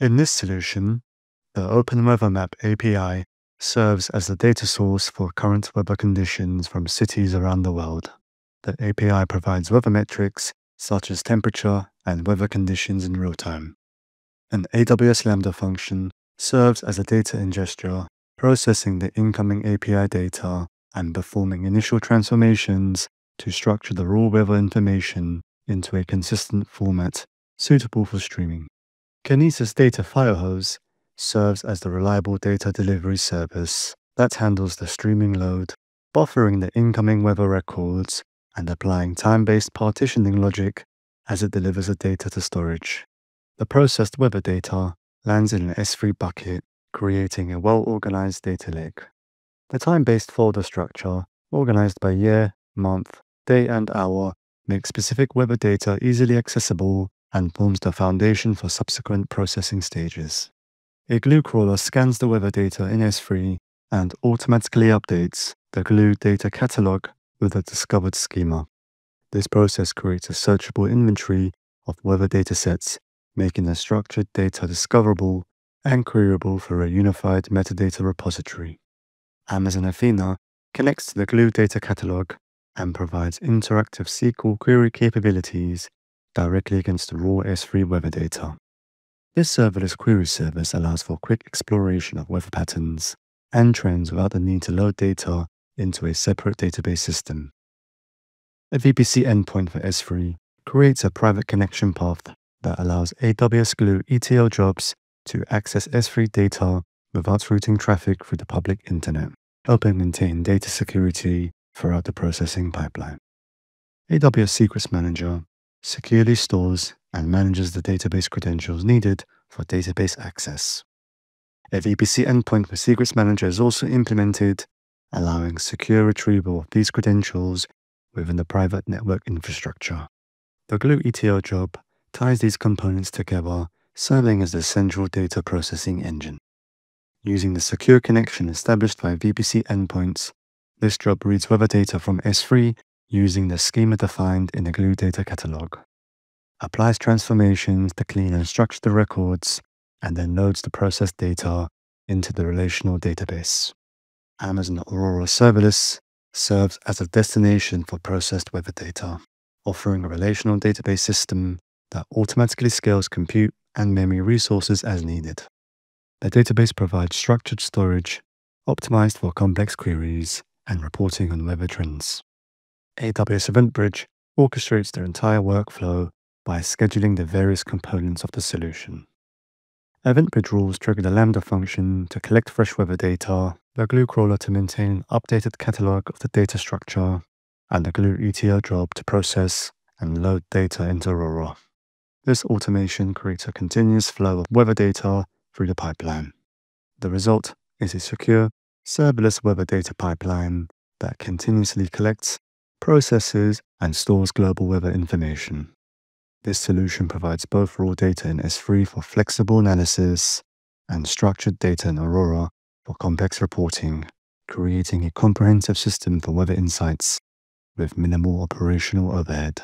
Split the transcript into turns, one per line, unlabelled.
In this solution, the Open Weather Map API serves as the data source for current weather conditions from cities around the world. The API provides weather metrics such as temperature and weather conditions in real time. An AWS Lambda function serves as a data ingester, processing the incoming API data and performing initial transformations to structure the raw weather information into a consistent format suitable for streaming. Kinesis Data Firehose serves as the reliable data delivery service that handles the streaming load, buffering the incoming weather records, and applying time-based partitioning logic as it delivers the data to storage. The processed weather data lands in an S3 bucket, creating a well-organized data lake. The time-based folder structure, organized by year, month, day, and hour, makes specific weather data easily accessible and forms the foundation for subsequent processing stages. A glue crawler scans the weather data in S3 and automatically updates the glue data catalog with a discovered schema. This process creates a searchable inventory of weather datasets, making the structured data discoverable and queryable for a unified metadata repository. Amazon Athena connects to the Glue data catalog and provides interactive SQL query capabilities directly against the raw S3 weather data. This serverless query service allows for quick exploration of weather patterns and trends without the need to load data into a separate database system. A VPC endpoint for S3 creates a private connection path that allows AWS Glue ETL jobs to access S3 data without routing traffic through the public internet, helping maintain data security throughout the processing pipeline. AWS Secrets Manager securely stores and manages the database credentials needed for database access. A VPC endpoint for Secrets Manager is also implemented, allowing secure retrieval of these credentials within the private network infrastructure. The Glue ETL job ties these components together, serving as the central data processing engine. Using the secure connection established by VPC endpoints, this job reads weather data from S3 using the schema defined in the Glue data catalog, applies transformations to clean and structure the records, and then loads the processed data into the relational database. Amazon Aurora Serverless serves as a destination for processed weather data, offering a relational database system that automatically scales compute and memory resources as needed. The database provides structured storage, optimized for complex queries, and reporting on weather trends. AWS EventBridge orchestrates their entire workflow by scheduling the various components of the solution. EventBridge rules trigger the Lambda function to collect fresh weather data, the Glue crawler to maintain an updated catalog of the data structure, and the Glue ETL job to process and load data into Aurora. This automation creates a continuous flow of weather data through the pipeline. The result is a secure, serverless weather data pipeline that continuously collects, processes, and stores global weather information. This solution provides both raw data in S3 for flexible analysis and structured data in Aurora for complex reporting, creating a comprehensive system for weather insights with minimal operational overhead.